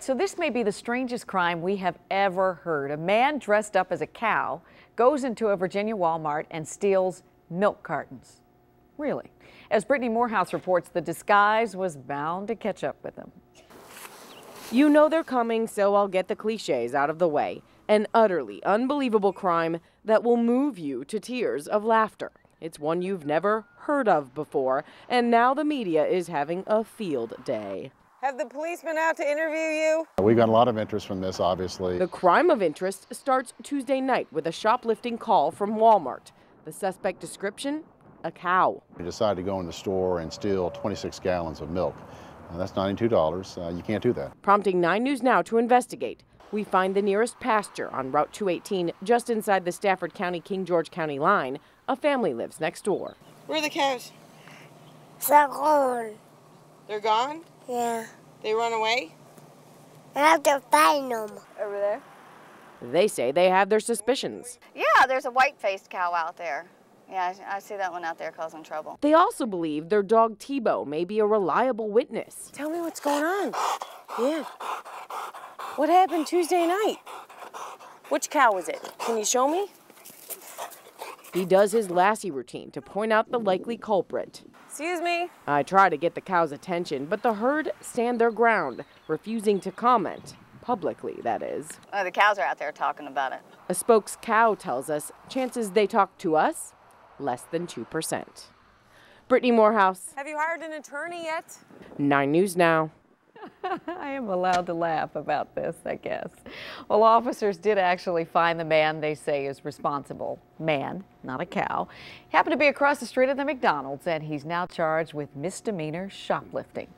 So this may be the strangest crime we have ever heard. A man dressed up as a cow goes into a Virginia Walmart and steals milk cartons. Really? As Brittany Morehouse reports, the disguise was bound to catch up with him. You know they're coming, so I'll get the cliches out of the way. An utterly unbelievable crime that will move you to tears of laughter. It's one you've never heard of before, and now the media is having a field day. Have the police been out to interview you? We got a lot of interest from this, obviously. The crime of interest starts Tuesday night with a shoplifting call from Walmart. The suspect description? A cow. We decided to go in the store and steal 26 gallons of milk. Now, that's $92. Uh, you can't do that. Prompting 9 News Now to investigate. We find the nearest pasture on Route 218, just inside the Stafford County King George County line. A family lives next door. Where are the cows? They're gone. They're gone? Yeah. They run away? I have to find them. Over there? They say they have their suspicions. Yeah, there's a white-faced cow out there. Yeah, I, I see that one out there causing trouble. They also believe their dog Tebow may be a reliable witness. Tell me what's going on. Yeah. What happened Tuesday night? Which cow was it? Can you show me? He does his Lassie routine to point out the likely culprit. Excuse me. I try to get the cow's attention, but the herd stand their ground, refusing to comment. Publicly, that is. Oh, the cows are out there talking about it. A spokes cow tells us chances they talk to us, less than 2%. Brittany Morehouse, Have you hired an attorney yet? 9 News Now. I am allowed to laugh about this, I guess. Well, officers did actually find the man they say is responsible. Man, not a cow. Happened to be across the street at the McDonald's, and he's now charged with misdemeanor shoplifting.